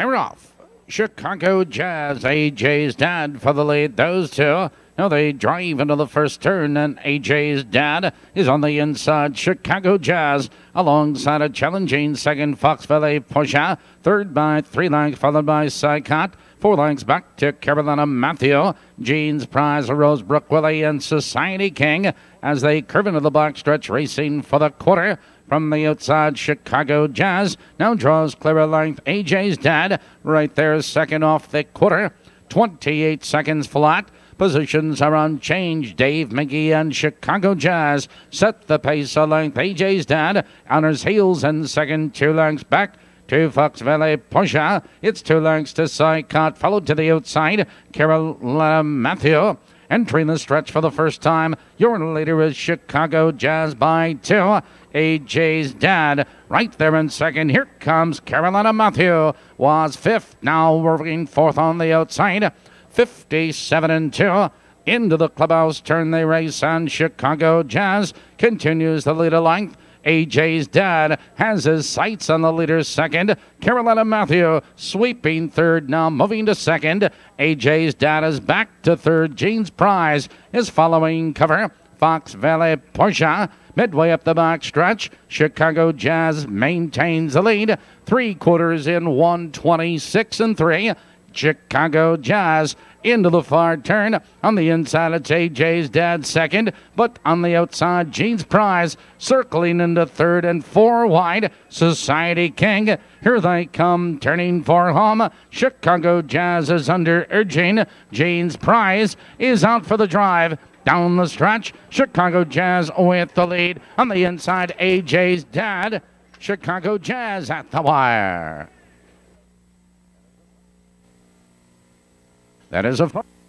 They're off. Chicago Jazz, AJ's dad for the lead. Those two. Now they drive into the first turn, and AJ's dad is on the inside. Chicago Jazz alongside a challenging second Fox Valley Pusha. Third by three lengths, followed by Sycott. Four lengths back to Carolina Matthew. Jeans Prize, Rosebrook Willie, and Society King as they curve into the back stretch, racing for the quarter. From the outside, Chicago Jazz now draws clear a length. AJ's dad right there, second off the quarter. 28 seconds flat. Positions are unchanged. Dave Magee and Chicago Jazz set the pace a length. AJ's dad on his heels and second, two lengths back to Fox Valley Pusha. It's two lengths to Sycott, followed to the outside. Carolina Matthew entering the stretch for the first time. Your leader is Chicago Jazz by two. AJ's dad right there in second. Here comes Carolina Matthew. Was fifth, now working fourth on the outside. 57 and 2. Into the clubhouse turn they race, and Chicago Jazz continues the lead a length. AJ's dad has his sights on the leader second. Carolina Matthew sweeping third, now moving to second. AJ's dad is back to third. Jeans Prize is following cover. Fox Valley Porsche midway up the back stretch. Chicago Jazz maintains the lead. Three quarters in 126 and 3. Chicago Jazz into the far turn. On the inside, it's AJ's dad second, but on the outside, Jeans Prize circling into third and four wide. Society King, here they come, turning for home. Chicago Jazz is under urging. Jeans Prize is out for the drive. Down the stretch, Chicago Jazz with the lead. On the inside, AJ's dad. Chicago Jazz at the wire. That is a.